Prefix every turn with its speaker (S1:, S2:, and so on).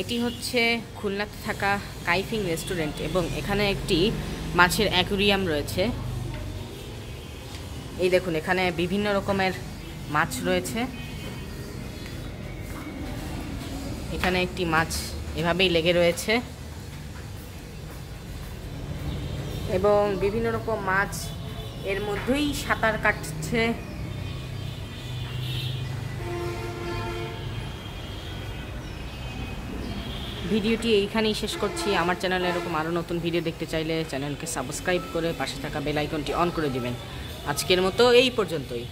S1: এটি হচ্ছে খুলনাতে থাকা কাইফিং রেস্টুরেন্ট এবং এখানে একটি মাছের অ্যাকুরিয়াম রয়েছে। এই দেখুন, এখানে বিভিন্ন রকমের মাছ রয়েছে। এখানে একটি মাছ এভাবেই লেগে রয়েছে। এবং বিভিন্ন রকম মাছ এর মধ্যেই সাঁতার কাটছে। ভিডিওটি এইখানেই শেষ করছি। আমার চ্যানেলে এরকম আরও নতুন ভিডিও দেখতে চাইলে চ্যানেলকে সাবস্ক্রাইব করে পাশে থাকা বেল আইকনটি অন করে দিবেন। আজকের মতো এই পর্যন্তই।